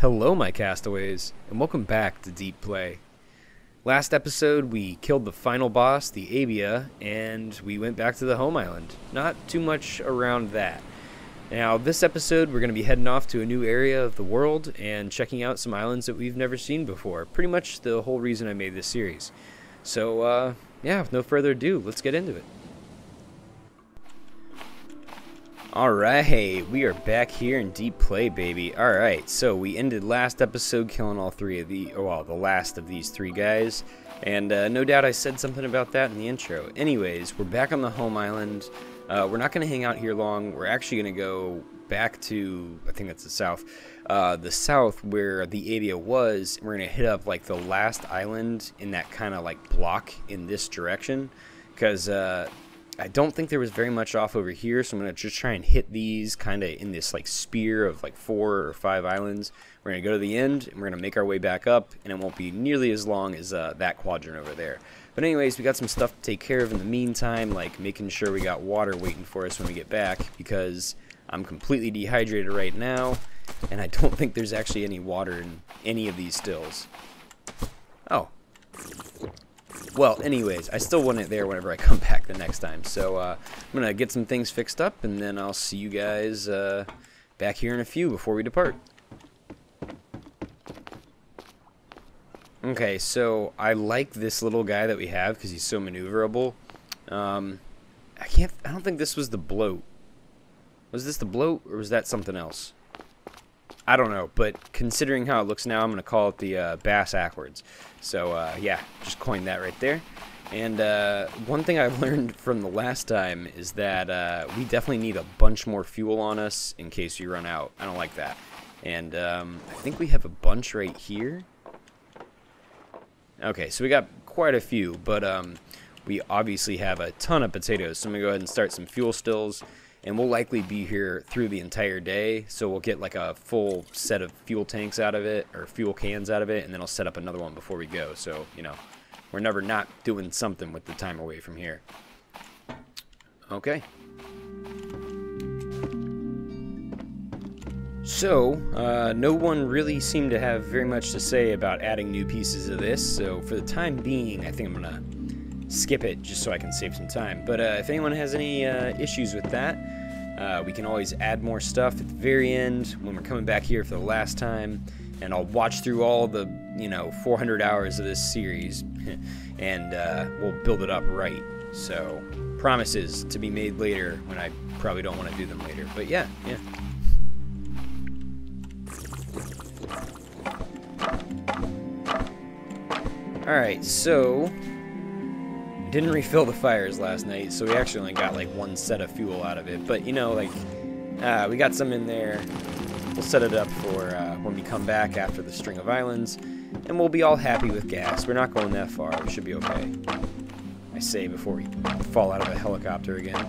Hello, my castaways, and welcome back to Deep Play. Last episode, we killed the final boss, the Abaia, and we went back to the home island. Not too much around that. Now, this episode, we're going to be heading off to a new area of the world and checking out some islands that we've never seen before. Pretty much the whole reason I made this series. So, uh, yeah, with no further ado, let's get into it. Alright, we are back here in Deep Play, baby. Alright, so we ended last episode killing all three of the, well, the last of these three guys. And uh, no doubt I said something about that in the intro. Anyways, we're back on the home island. Uh, we're not going to hang out here long. We're actually going to go back to, I think that's the south, uh, the south where the Abaia was. We're going to hit up like the last island in that kind of like block in this direction. Because uh, I don't think there was very much off over here, so I'm going to just try and hit these kind of in this like spear of like four or five islands. We're going to go to the end, and we're going to make our way back up, and it won't be nearly as long as uh, that quadrant over there. But anyways, we got some stuff to take care of in the meantime, like making sure we got water waiting for us when we get back, because I'm completely dehydrated right now, and I don't think there's actually any water in any of these stills. Oh, well, anyways, I still want it there whenever I come back the next time. So uh, I'm going to get some things fixed up, and then I'll see you guys uh, back here in a few before we depart. Okay, so I like this little guy that we have because he's so maneuverable. Um, I can't. I don't think this was the bloat. Was this the bloat, or was that something else? I don't know, but considering how it looks now, I'm going to call it the uh, Bass Ackwards. So, uh, yeah, just coined that right there. And uh, one thing I've learned from the last time is that uh, we definitely need a bunch more fuel on us in case we run out. I don't like that. And um, I think we have a bunch right here. Okay, so we got quite a few, but um, we obviously have a ton of potatoes. So I'm going to go ahead and start some fuel stills and we'll likely be here through the entire day. So we'll get like a full set of fuel tanks out of it or fuel cans out of it and then I'll set up another one before we go. So you know we're never not doing something with the time away from here. Okay. So uh, no one really seemed to have very much to say about adding new pieces of this. So for the time being I think I'm gonna skip it just so I can save some time. But uh, if anyone has any uh, issues with that, uh, we can always add more stuff at the very end when we're coming back here for the last time. And I'll watch through all the, you know, 400 hours of this series and uh, we'll build it up right. So, promises to be made later when I probably don't want to do them later. But yeah, yeah. Alright, so didn't refill the fires last night, so we actually only got like one set of fuel out of it. But you know, like, uh, we got some in there. We'll set it up for uh, when we come back after the string of islands, and we'll be all happy with gas. We're not going that far. We should be okay. I say before we fall out of a helicopter again.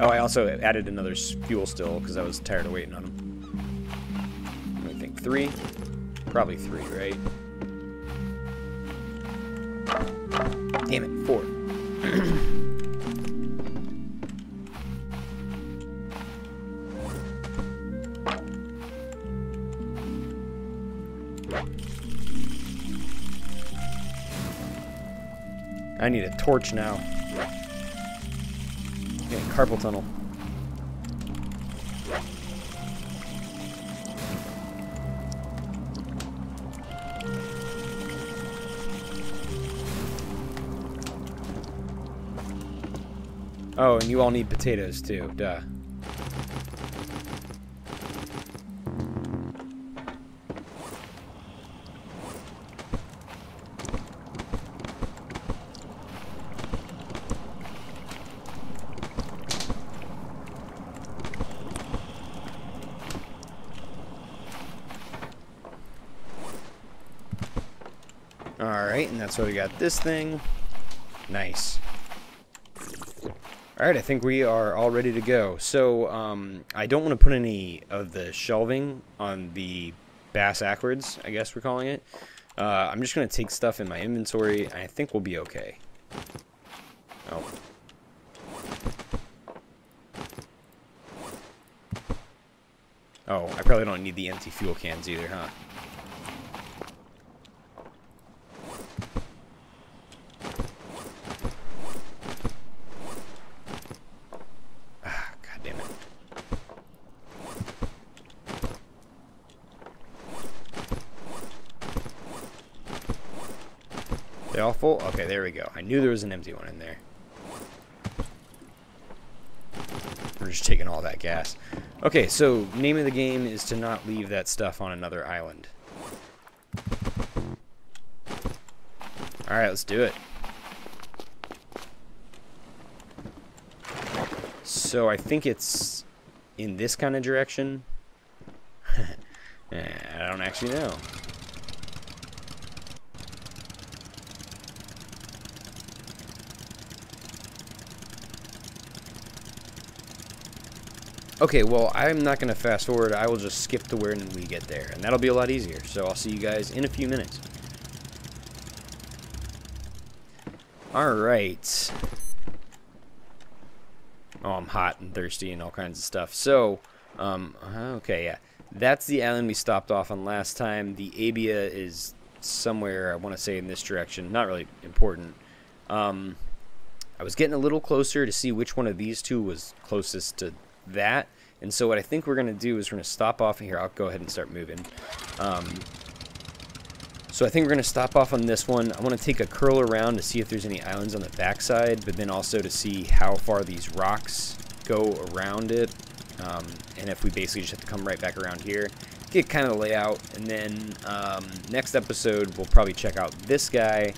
Oh, I also added another fuel still because I was tired of waiting on them. I think three? Probably three, right? Damn it, four. I need a torch now. Okay, carpal tunnel. Oh, and you all need potatoes too, duh. Alright, and that's why we got this thing. Nice. Alright, I think we are all ready to go. So, um, I don't want to put any of the shelving on the Bass Ackwards, I guess we're calling it. Uh, I'm just going to take stuff in my inventory, I think we'll be okay. Oh. Oh, I probably don't need the empty fuel cans either, huh? Ah, God damn it. They all full? Okay, there we go. I knew there was an empty one in there. We're just taking all that gas. Okay, so name of the game is to not leave that stuff on another island. Alright, let's do it. So I think it's in this kind of direction. Eh, I don't actually know. Okay, well, I'm not going to fast forward. I will just skip to where we get there, and that'll be a lot easier. So I'll see you guys in a few minutes. Alright. Oh, I'm hot and thirsty and all kinds of stuff. So, um, okay, yeah. That's the island we stopped off on last time. The Abaia is somewhere, I want to say in this direction. Not really important. Um, I was getting a little closer to see which one of these two was closest to that. And so what I think we're going to do is we're going to stop off here. I'll go ahead and start moving. Um, so I think we're going to stop off on this one. I want to take a curl around to see if there's any islands on the backside, but then also to see how far these rocks go around it. Um, and if we basically just have to come right back around here, get kind of the layout. And then um, next episode, we'll probably check out this guy.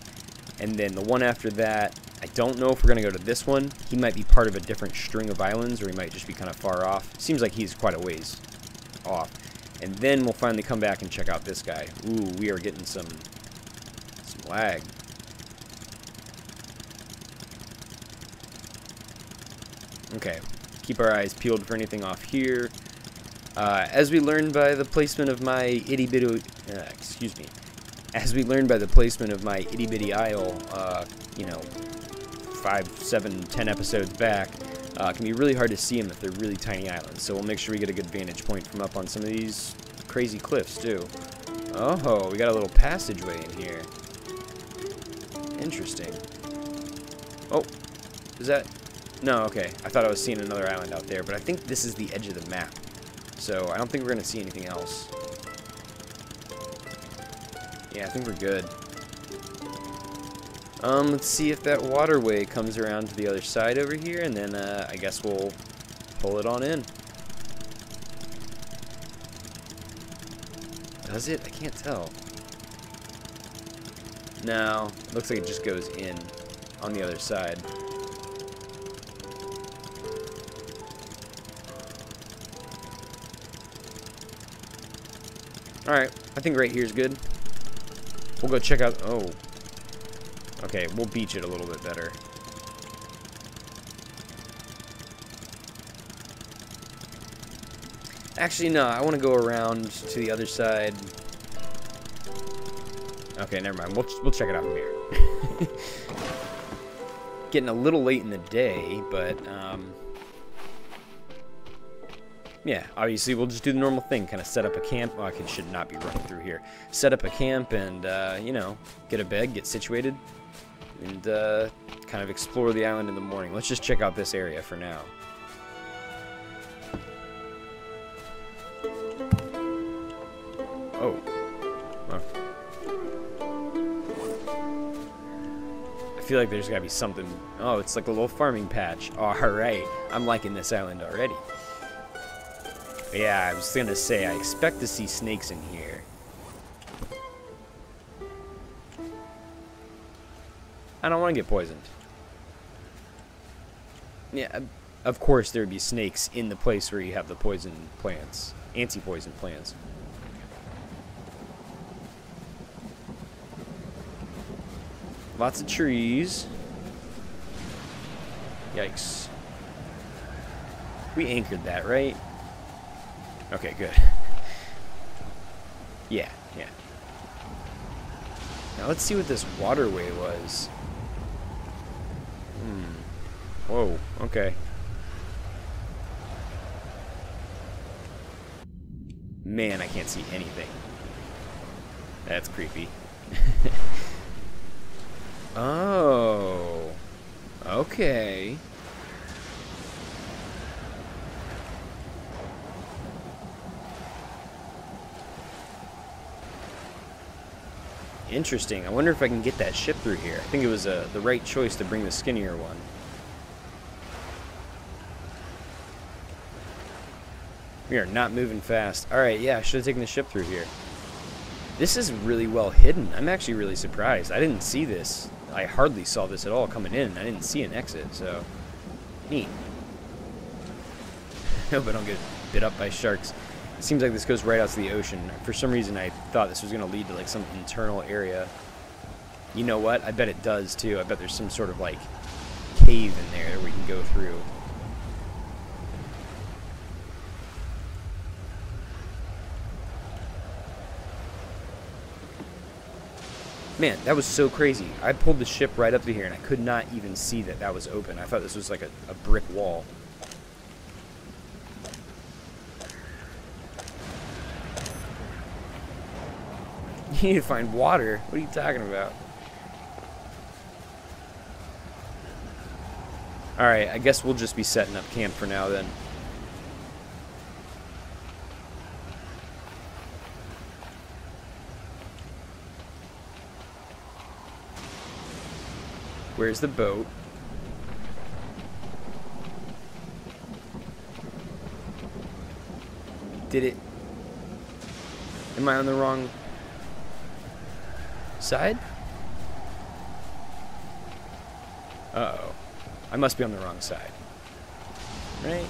And then the one after that, I don't know if we're going to go to this one. He might be part of a different string of islands, or he might just be kind of far off. Seems like he's quite a ways off. And then we'll finally come back and check out this guy. Ooh, we are getting some, some lag. Okay, keep our eyes peeled for anything off here. Uh, as we learned by the placement of my itty bitty, uh, excuse me, as we learned by the placement of my itty bitty isle, uh, you know, seven, ten episodes back, uh, can be really hard to see them if they're really tiny islands. So we'll make sure we get a good vantage point from up on some of these crazy cliffs too. Oh, we got a little passageway in here. Interesting. Oh, is that? No, okay. I thought I was seeing another island out there, but I think this is the edge of the map. So I don't think we're going to see anything else. Yeah, I think we're good. Um, let's see if that waterway comes around to the other side over here, and then uh, I guess we'll pull it on in. Does it? I can't tell. No, looks like it just goes in on the other side. Alright, I think right here is good. We'll go check out... Oh, Okay, we'll beach it a little bit better. Actually, no, I want to go around to the other side. Okay, never mind. We'll, we'll check it out from here. Getting a little late in the day, but, um, yeah, obviously we'll just do the normal thing, kind of set up a camp. Oh, I should not be running through here. Set up a camp and, uh, you know, get a bed, get situated, and uh, kind of explore the island in the morning. Let's just check out this area for now. Oh. I feel like there's got to be something. Oh, it's like a little farming patch. Alright. I'm liking this island already. Yeah, I was to say, I expect to see snakes in here. I don't want to get poisoned. Yeah, of course there'd be snakes in the place where you have the poison plants, anti-poison plants. Lots of trees. Yikes. We anchored that, right? Okay, good. yeah, yeah. Now let's see what this waterway was. Hmm. Whoa, okay. Man, I can't see anything. That's creepy. oh. Okay. Interesting. I wonder if I can get that ship through here. I think it was uh, the right choice to bring the skinnier one. We are not moving fast. Alright, yeah, I should have taken the ship through here. This is really well hidden. I'm actually really surprised. I didn't see this. I hardly saw this at all coming in. I didn't see an exit, so... Neat. Hope I don't get bit up by sharks. It seems like this goes right out to the ocean. For some reason, I thought this was going to lead to, like, some internal area. You know what? I bet it does, too. I bet there's some sort of, like, cave in there that we can go through. Man, that was so crazy. I pulled the ship right up to here and I could not even see that that was open. I thought this was like a, a brick wall. Need to find water. What are you talking about? Alright, I guess we'll just be setting up camp for now then. Where's the boat? Did it... Am I on the wrong side? Uh oh I must be on the wrong side. Right?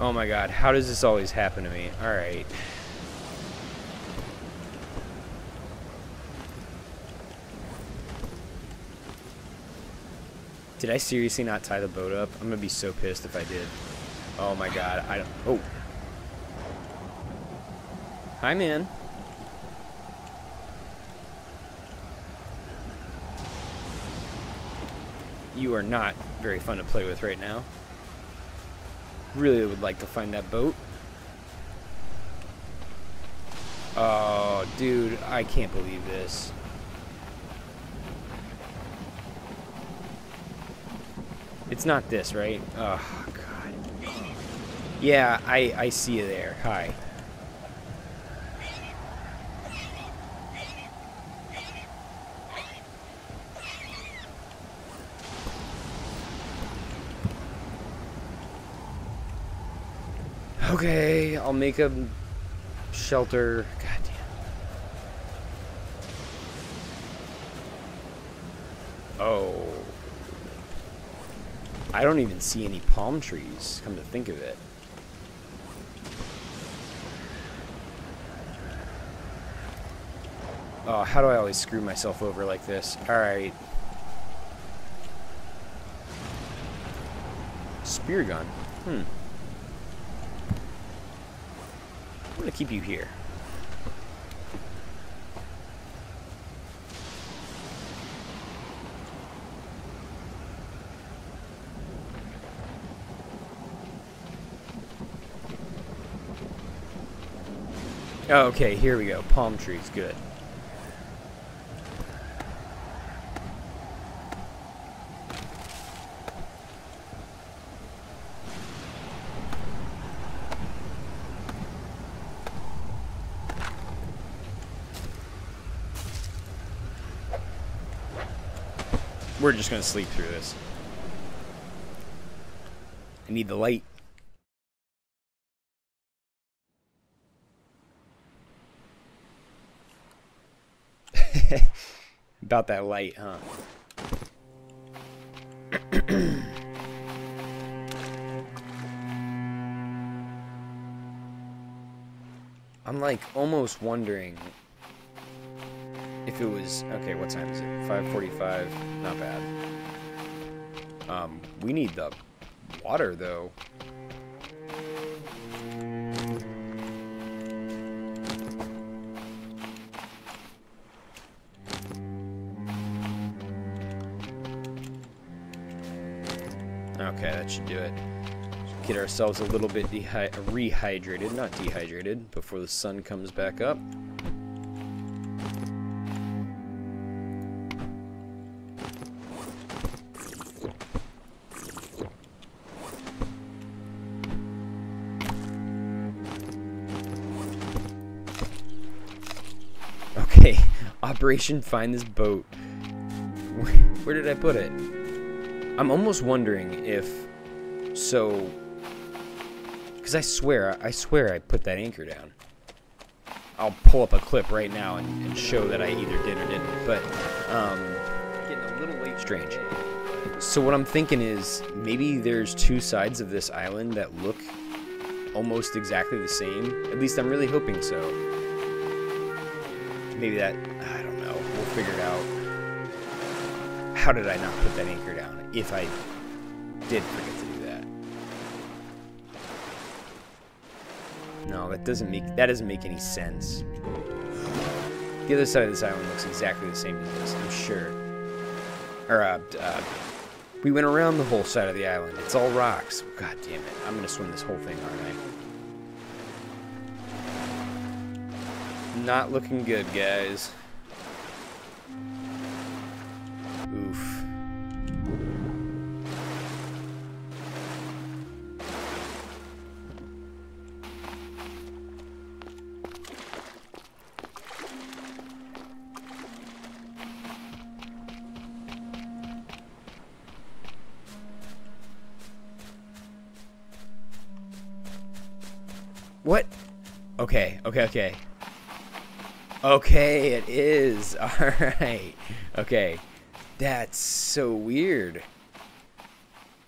Oh my god, how does this always happen to me? Alright. Did I seriously not tie the boat up? I'm gonna be so pissed if I did. Oh my god, I don't... Oh. Hi, man. You are not very fun to play with right now. Really would like to find that boat. Oh, dude, I can't believe this. It's not this, right? Oh, God. Yeah, I, I see you there. Hi. Okay, I'll make a shelter. God damn. Oh. I don't even see any palm trees, come to think of it. Oh, how do I always screw myself over like this? Alright. Spear gun. Hmm. I'm to keep you here. Oh, okay, here we go. Palm trees, good. We're just to sleep through this. I need the light. About that light, huh? I'm like almost wondering if it was okay what time is it 5:45 not bad um we need the water though Okay, that should do it. Get ourselves a little bit rehydrated, not dehydrated, before the sun comes back up. Find This Boat. Where did I put it? I'm almost wondering if... So... Because I swear, I swear I put that anchor down. I'll pull up a clip right now and, and show that I either did or didn't. But, um... Getting a little late strange. So what I'm thinking is, maybe there's two sides of this island that look almost exactly the same. At least I'm really hoping so. Maybe that, I don't know, we'll figure it out. How did I not put that anchor down if I did forget to do that? No, that doesn't make, that doesn't make any sense. The other side of this island looks exactly the same as this, I'm sure. Or, uh, uh, we went around the whole side of the island. It's all rocks. God damn it. I'm gonna swim this whole thing, aren't I? Not looking good, guys. Oof. What? Okay, okay, okay. Okay, it is. Alright. Okay. That's so weird.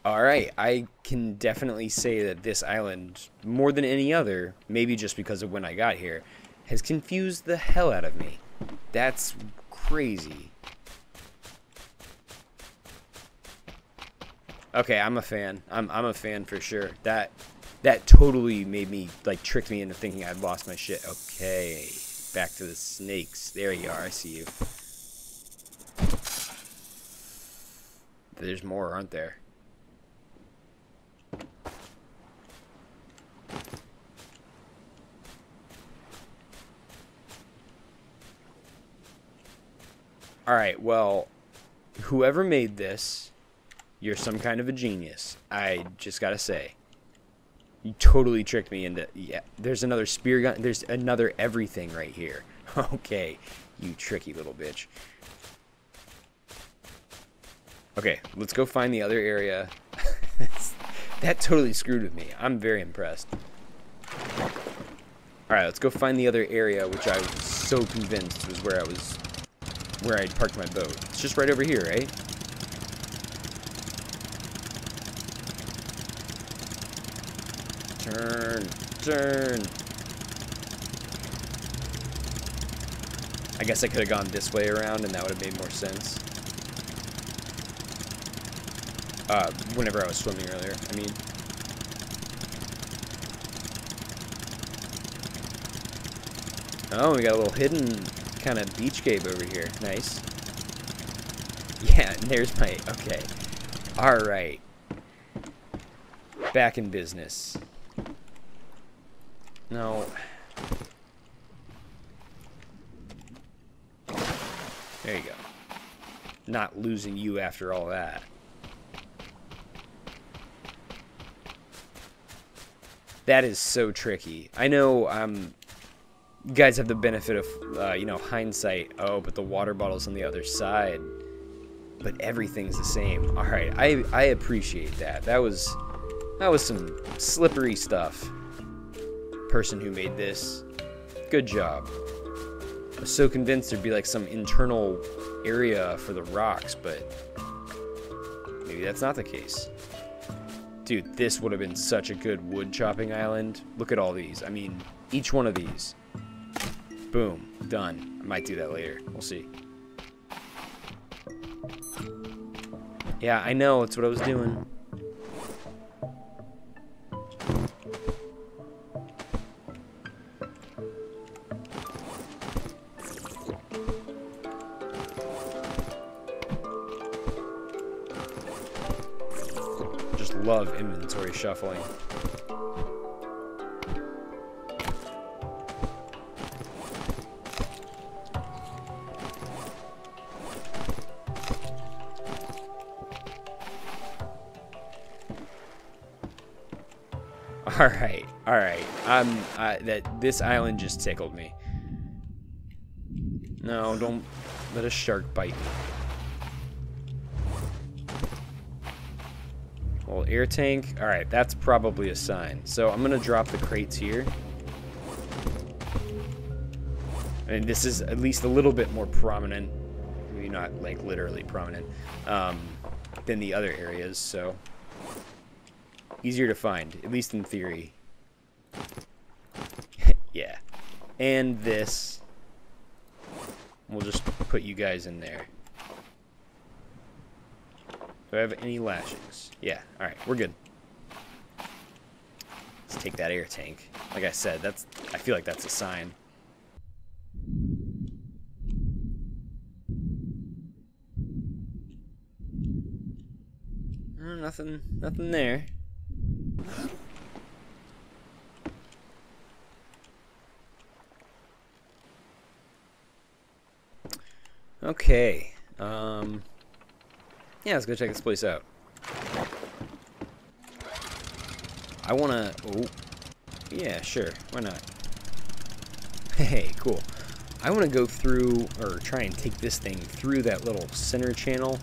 Alright, I can definitely say that this island, more than any other, maybe just because of when I got here, has confused the hell out of me. That's crazy. Okay, I'm a fan. I'm, I'm a fan for sure. That that totally made me, like, tricked me into thinking I'd lost my shit. Okay, back to the snakes. There you are, I see you. There's more, aren't there? Alright, well, whoever made this, you're some kind of a genius. I just gotta say. You totally tricked me into... Yeah, there's another spear gun. There's another everything right here. Okay, you tricky little bitch. Okay, let's go find the other area. that totally screwed with me. I'm very impressed. Alright, let's go find the other area, which I was so convinced was where I was... Where I'd parked my boat. It's just right over here, right? Turn. Turn. I guess I could have gone this way around and that would have made more sense. Uh, whenever I was swimming earlier, I mean. Oh, we got a little hidden kind of beach cave over here. Nice. Yeah, there's my... Okay. Alright. Back in business. No. There you go. Not losing you after all that. That is so tricky. I know um, you guys have the benefit of, uh, you know, hindsight. Oh, but the water bottle's on the other side. But everything's the same. All right, I, I appreciate that. That was that was some slippery stuff person who made this. Good job. I was so convinced there'd be like some internal area for the rocks, but maybe that's not the case. Dude, this would have been such a good wood chopping island. Look at all these. I mean, each one of these. Boom. Done. I might do that later. We'll see. Yeah, I know. It's what I was doing. Love inventory shuffling. All right, all right. I'm uh, that this island just tickled me. No, don't let a shark bite me. Air tank. All right, that's probably a sign. So I'm gonna drop the crates here. And this is at least a little bit more prominent. Maybe not like literally prominent um, than the other areas. So easier to find, at least in theory. yeah. And this. We'll just put you guys in there. Do I have any lashings? Yeah, alright, we're good. Let's take that air tank. Like I said, that's I feel like that's a sign. Uh, nothing nothing there. Okay. Um, yeah, let's go check this place out. I want to... Oh. Yeah, sure. Why not? Hey, cool. I want to go through, or try and take this thing through that little center channel.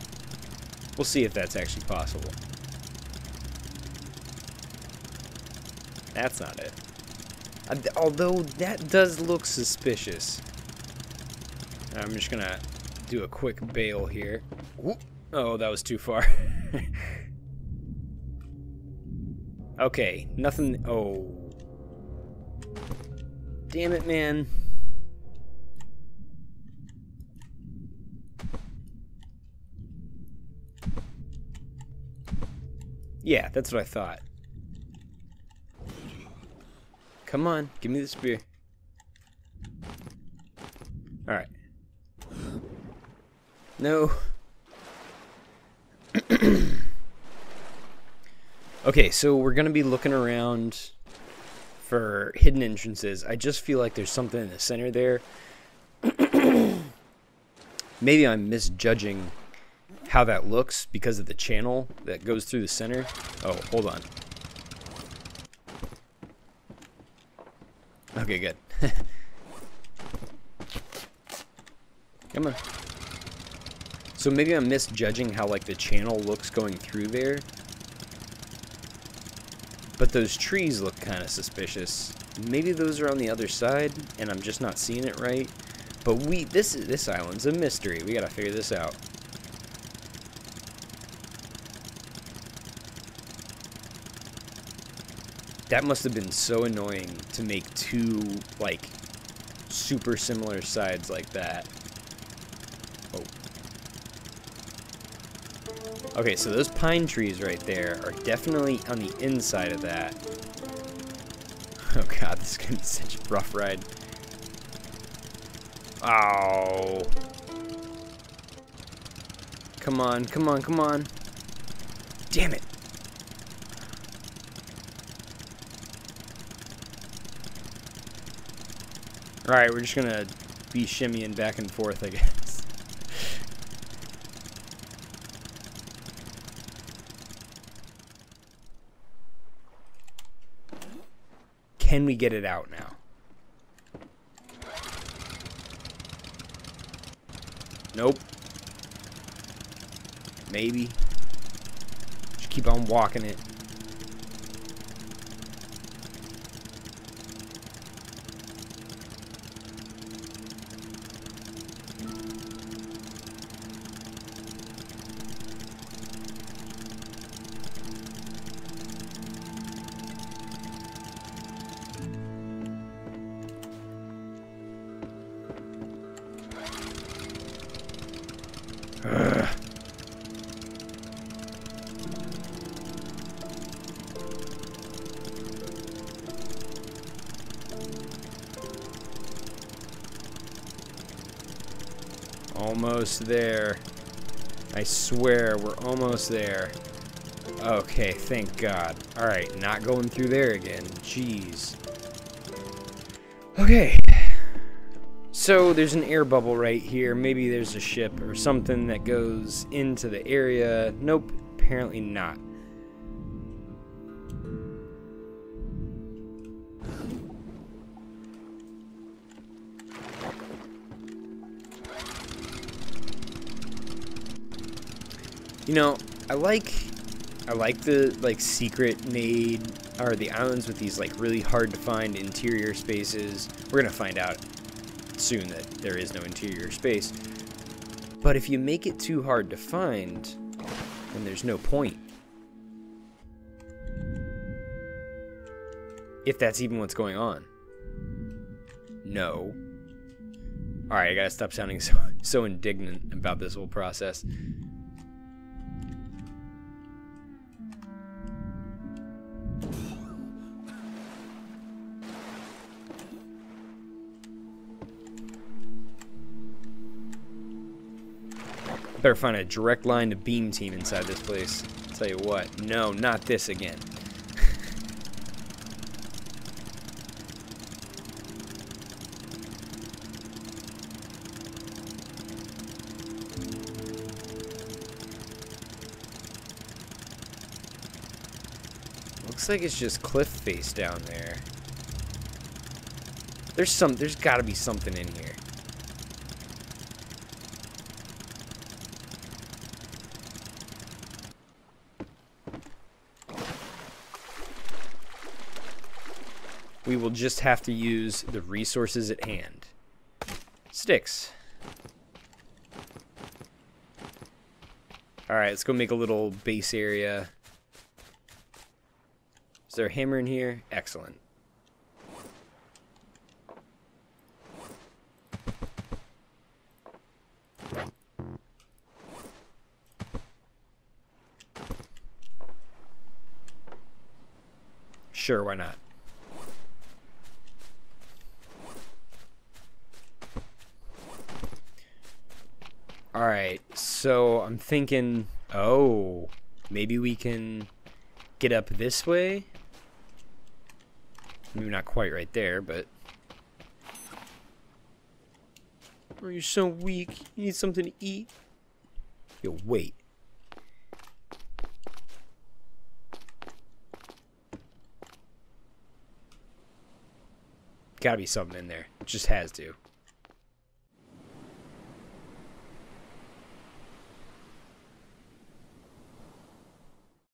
We'll see if that's actually possible. That's not it. Although, that does look suspicious. I'm just gonna do a quick bail here. Oh, that was too far. okay, nothing... Oh. Damn it, man. Yeah, that's what I thought. Come on, give me the spear. Alright. No. okay, so we're going to be looking around for hidden entrances. I just feel like there's something in the center there. Maybe I'm misjudging how that looks because of the channel that goes through the center. Oh, hold on. Okay, good. Come on. So maybe I'm misjudging how like the channel looks going through there. But those trees look kind of suspicious. Maybe those are on the other side and I'm just not seeing it right. But we this this island's a mystery. We got to figure this out. That must have been so annoying to make two like super similar sides like that. Okay, so those pine trees right there are definitely on the inside of that. Oh god, this is gonna be such a rough ride. Oh. Come on, come on, come on. Damn it. Alright, we're just gonna be shimmying back and forth, I guess. Can we get it out now? Nope. Maybe. Just keep on walking it. Almost there. I swear, we're almost there. Okay, thank God. Alright, not going through there again. Jeez. Okay. So there's an air bubble right here. Maybe there's a ship or something that goes into the area. Nope, apparently not. You know, I like I like the like secret made or the islands with these like really hard to find interior spaces. We're gonna find out soon that there is no interior space. But if you make it too hard to find, then there's no point. If that's even what's going on. No. Alright, I gotta stop sounding so, so indignant about this whole process. Better find a direct line to beam team inside this place. I'll tell you what. No, not this again. Looks like it's just cliff face down there. There's some, there's gotta be something in here. We will just have to use the resources at hand. Sticks. Alright, let's go make a little base area. Is there a hammer in here? Excellent. Sure, why not? Alright, so I'm thinking, oh, maybe we can get up this way? Maybe not quite right there, but... Oh, you're so weak. You need something to eat. Yo, wait. Gotta be something in there. It just has to.